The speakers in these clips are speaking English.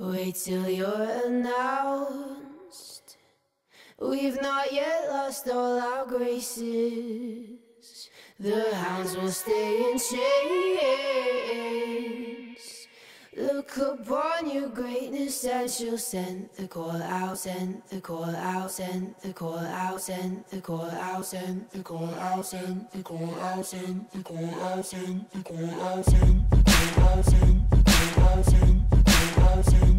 Wait till you're announced. We've not yet lost all our graces. The hounds will stay in chains. Look upon your greatness and you'll send the call out, send the call out, send the call out, send the call out, send the call out, send the call out, send the call out, send the call out, send the call out, send the call out, send the call out, send the call out, send the call out, send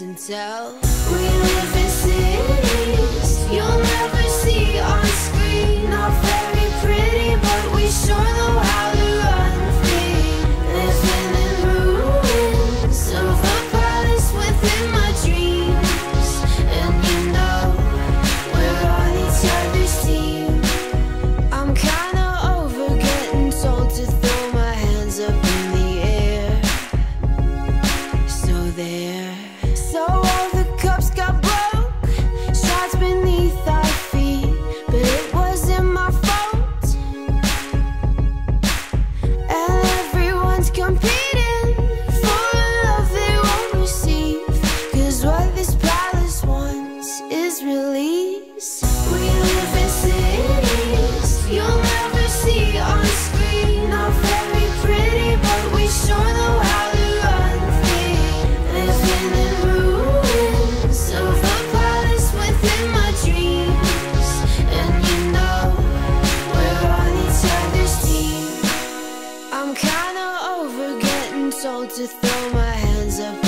and tell. We live in cities. told to throw my hands up